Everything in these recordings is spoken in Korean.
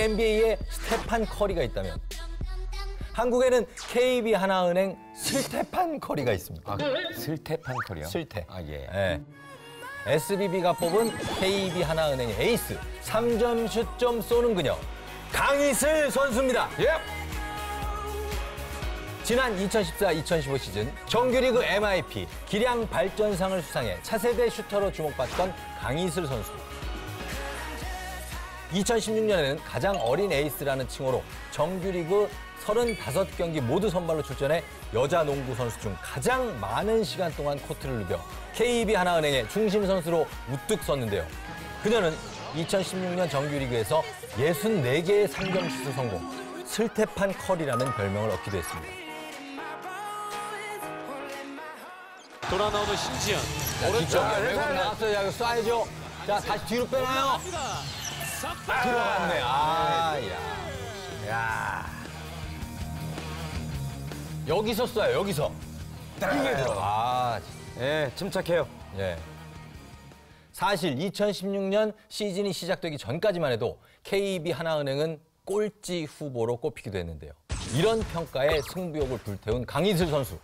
NBA에 스테판 커리가 있다면 한국에는 KEB 하나은행 슬테판 커리가 있습니다. 아, 슬테판 커리요? 슬태. 아, 예. 예. SBB가 뽑은 KEB 하나은행의 에이스 3점 슛점 쏘는 그녀 강이슬 선수입니다. 예. 지난 2014-2015 시즌 정규리그 MIP 기량 발전상을 수상해 차세대 슈터로 주목받던 강이슬 선수. 2016년에는 가장 어린 에이스라는 칭호로 정규리그 35경기 모두 선발로 출전해 여자 농구 선수 중 가장 많은 시간 동안 코트를 누벼 KB 하나은행의 중심 선수로 우뚝 섰는데요. 그녀는 2016년 정규리그에서 64개의 3점 슛을 성공, 슬테판 컬이라는 별명을 얻기도 했습니다. 돌아 나오는 신지현. 뒤쪽 외곽 나왔어요. 야, 이거 쏴야죠. 자, 다시 뒤로 빼놔요. 들어갔네. 아, 야. 야. 여기서 쏴요, 여기서. 이게 들어가. 아, 예, 침착해요. 예. 사실 2016년 시즌이 시작되기 전까지만 해도 KB 하나은행은 꼴찌 후보로 꼽히기도 했는데요. 이런 평가에 승부욕을 불태운 강희슬 선수.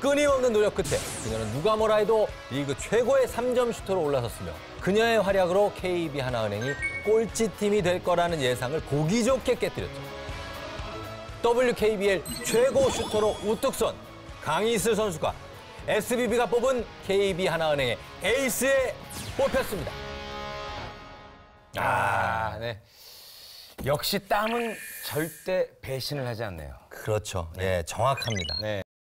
끊임없는 노력 끝에 그녀는 누가 뭐라 해도 리그 최고의 3점 슈터로 올라섰으며 그녀의 활약으로 KB 하나은행이 꼴찌팀이 될 거라는 예상을 보기 좋게 깨뜨렸죠. WKBL 최고 슈터로 우뚝 선 강희슬 선수가 SBB가 뽑은 KB 하나은행의 에이스에 뽑혔습니다. 아, 네. 역시 땀은 절대 배신을 하지 않네요. 그렇죠. 예, 정확합니다. 네.